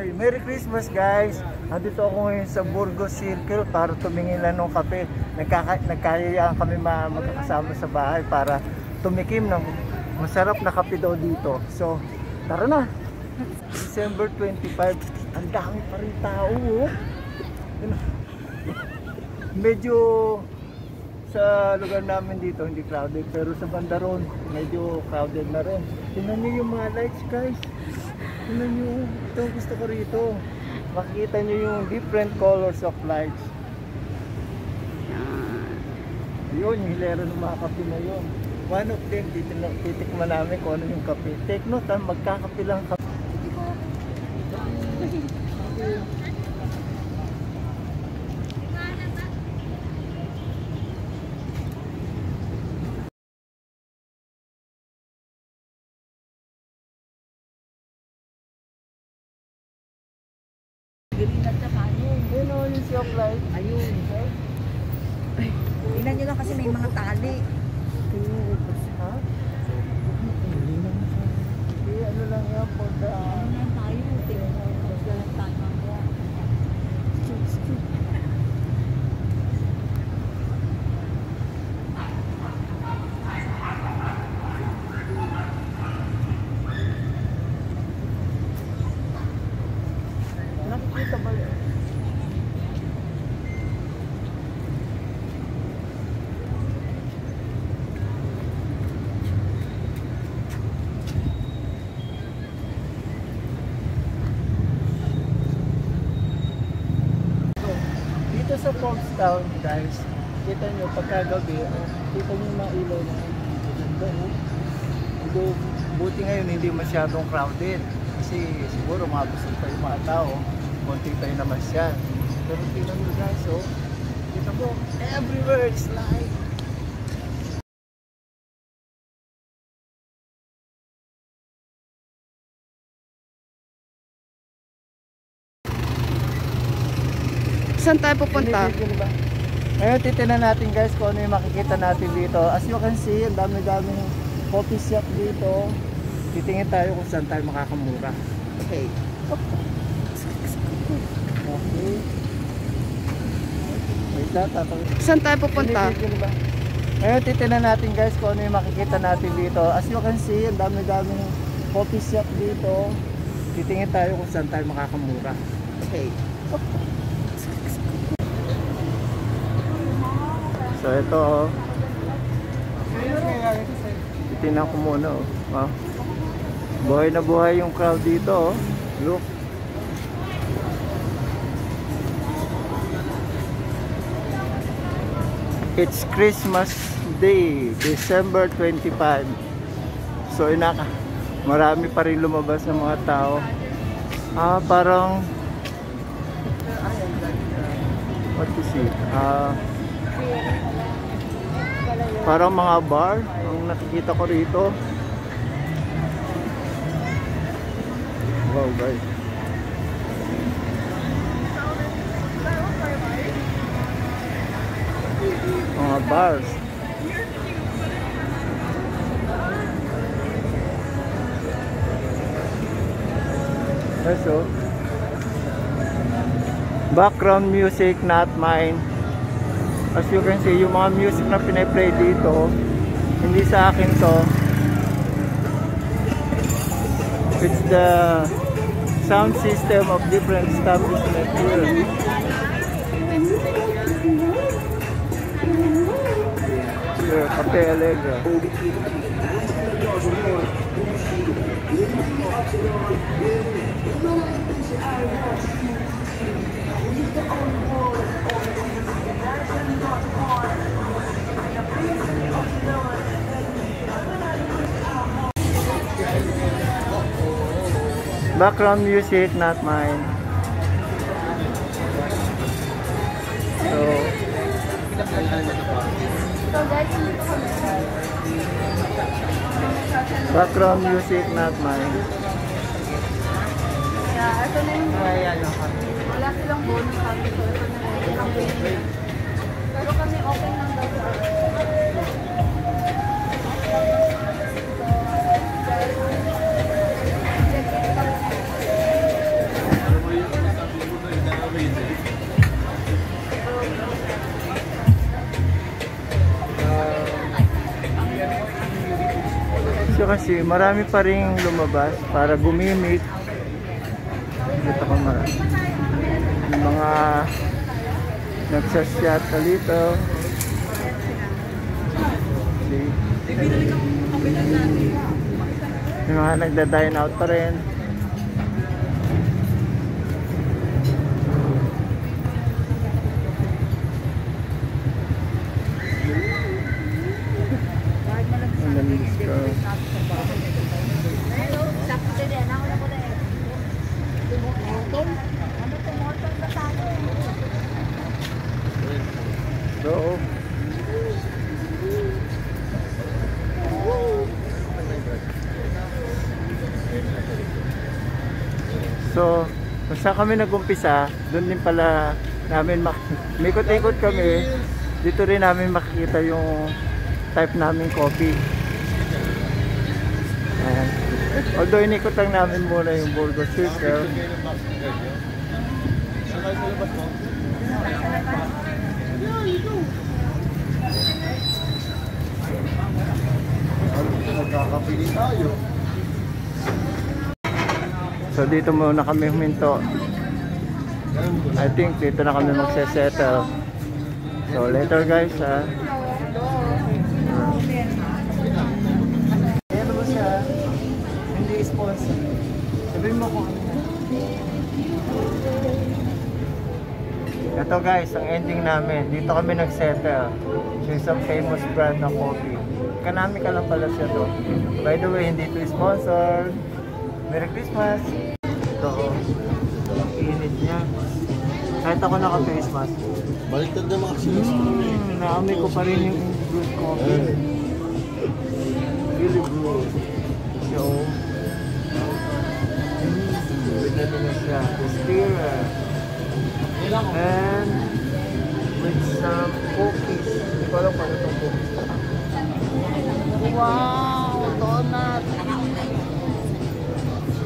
Hi! Merry Christmas guys! Andito ako ngayon sa Burgos Circle para tumingin lang ng kape. Nagkaka nagkayayaan kami ma magkakasama sa bahay para tumikim ng masarap na kape daw dito. So, tara na! December 25, ang dami pa rin tao. oh. Yun. Medyo sa lugar namin dito hindi crowded pero sa banda ron medyo crowded na rin. Tingnan niyo yung mga lights guys. Tingnan niyo, ito gusto ko rito. Makikita niyo yung different colors of lights. Yun, yung hilera ng mga kape na yun. One of them, titik- titikman namin kung ano yung kape. Take note, magkakape lang kape. Green at saka yun. Yun o, yung sea of light. Ayun. Tingnan nyo lang kasi may mga tali. Hindi, ano lang yan for the... Ano na tayo? Tingnan mo. Magdalang tayo mamaya. Nakikita ba yun? Dito sa Town guys, kita nyo pagkagabi, oh, kita nyo mga ilaw na. Ganda, oh. Although, buti ngayon hindi masyadong crowded. Kasi siguro mabusog pa yung mga tao. Konti tayo naman siya. Pero tingnan nyo guys, oh. Kita mo, everywhere it's light. Saan tayo pupunta? Ngayon titinan natin guys kung ano yung makikita natin dito. As you can see, ang dami-daming coffee shop dito. Titingin tayo kung saan tayo makakamura. Okay. Okay. Wait lang, tatawid. Saan tayo pupunta? Ngayon titinan natin guys kung ano yung makikita natin dito. As you can see, ang dami-daming coffee shop dito. Titingin tayo kung saan tayo makakamura. Okay. So ito oh. Titingnan ko muna oh. Ah. Buhay na buhay yung crowd dito oh. Look. It's Christmas Day, December 25. So inaka marami pa rin lumabas ng mga tao. Ah, parang what to see? Ah, Parang mga bar ang nakikita ko rito. Wow guys. Mga bars. So, background music not mine as you can see yung mga music na piniplay dito hindi sa akin to. It's the sound system of different establishment here here Cafe Allegra background music not mine so background music not mine Yeah, ito na yung... Wala silang bonus kami. Ito na yung. Pero kami open lang daw kasi marami pa rin lumabas para gumimik. Dito ko marami. Yung mga nagsasyat dito. See? Yung mga nagda-dine out pa rin. Ang lamig ko. So, kung saan kami nag-umpisa, doon din pala namin mikot-ikot kami. Dito rin namin makikita yung type namin coffee. Ayan. Although inikot lang namin muna yung Burgos Circle. Nagkakapili. So dito muna kami huminto. I think dito na kami magse-settle. So later guys ha. Ayan mo siya. Sponsor. Sabihin mo kung ano. Ito guys, ang ending namin. Dito kami nag-settle. Sa isang famous brand na coffee. Kanami ka lang pala siya to. By the way, hindi ito sponsored. Merry Christmas! Ito, oh. ang init niya. Kahit ako naka-face mask. Baliktad na mga ko. Mm, naamoy ko pa rin yung brewed coffee. Really good. So, ano na siya. Stir. And with some cookies. Hindi ko alam itong cookies. Wow, donut.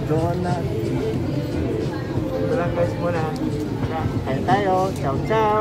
Donut. Ito lang guys muna. Kain tayo. Ciao, ciao.